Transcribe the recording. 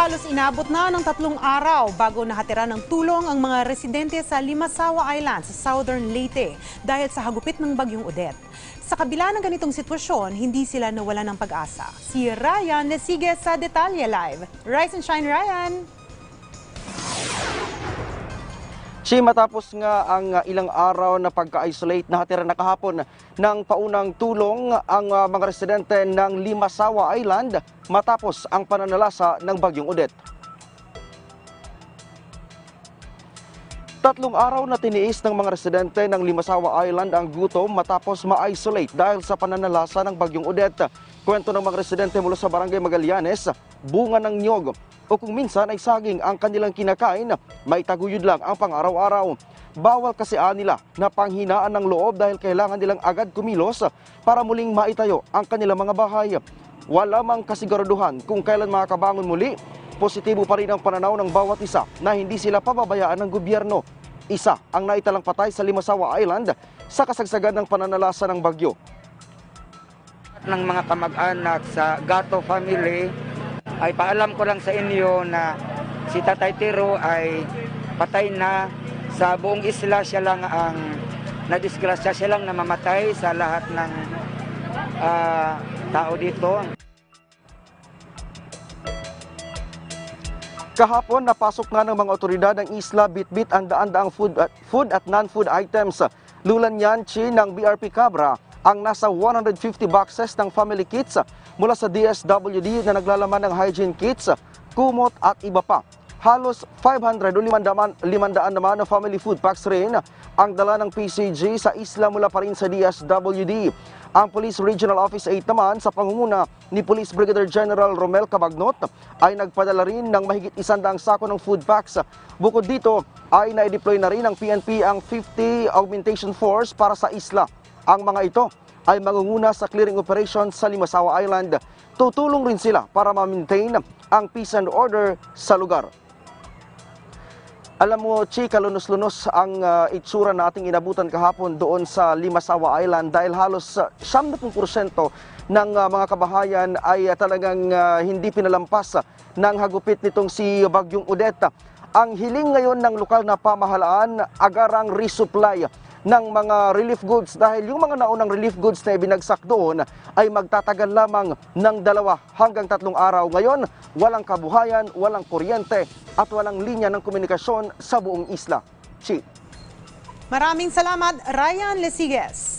Halos inabot na ng tatlong araw bago nakatira ng tulong ang mga residente sa Limasawa Island sa Southern Leyte dahil sa hagupit ng bagyong Odette. Sa kabila ng ganitong sitwasyon, hindi sila nawala ng pag-asa. Si Ryan Lesige sa Detalye Live. Rise and shine, Ryan! Si matapos nga ang uh, ilang araw na pagka-isolate na hatira na kahapon ng paunang tulong ang uh, mga residente ng Limasawa Island matapos ang pananalasa ng bagyong Odette. Tatlong araw na tiniis ng mga residente ng Limasawa Island ang gutom matapos ma-isolate dahil sa pananalasa ng bagyong Odette. Kwento ng mga residente mula sa Barangay Magallanes, bunga ng niyog o kung minsan ay saging ang kanilang kinakain, may taguyod lang ang pang-araw-araw. Bawal kasi nila na panghinaan ng loob dahil kailangan nilang agad kumilos para muling maitayo ang kanilang mga bahay. Wala mang kasiguraduhan kung kailan makakabangon muli, positibo pa rin ang pananaw ng bawat isa na hindi sila pababayaan ng gobyerno. Isa ang naitalang patay sa Limasawa Island sa kasagsagan ng pananalasa ng bagyo. ng mga kamag-anak sa Gato family ay paalam ko lang sa inyo na si Tatay Tiro ay patay na sa buong isla siya lang ang nadisgrasya siya lang namamatay sa lahat ng ah, tao dito. Kahapon, napasok nga ng mga otoridad ng isla bitbit ang daan-daang food at, food at non-food items. Lulan yan, Chi, ng BRP Cabra ang nasa 150 boxes ng family kits mula sa DSWD na naglalaman ng hygiene kits, kumot at iba pa. Halos 500 o 500 naman na family food packs rin ang dala ng PCG sa isla mula pa rin sa DSWD. Ang Police Regional Office 8 naman sa pangunguna ni Police Brigadier General Romel Cabagnot ay nagpadala rin ng mahigit isandang sako ng food packs. Bukod dito ay na-deploy na rin ng PNP ang 50 Augmentation Force para sa isla. Ang mga ito ay mangunguna sa clearing operation sa Limasawa Island. Tutulong rin sila para ma-maintain ang peace and order sa lugar. Alam mo, Chi, kalunos-lunos ang uh, itsura na ating inabutan kahapon doon sa Limasawa Island dahil halos uh, 70% ng uh, mga kabahayan ay uh, talagang uh, hindi pinalampas ng hagupit nitong si Bagyong Odette. Ang hiling ngayon ng lokal na pamahalaan, agarang resupply ng mga relief goods dahil yung mga naunang relief goods na ibinagsak doon ay magtatagal lamang ng dalawa hanggang tatlong araw. Ngayon, walang kabuhayan, walang kuryente at walang linya ng komunikasyon sa buong isla. Chi. Maraming salamat, Ryan Lesigues.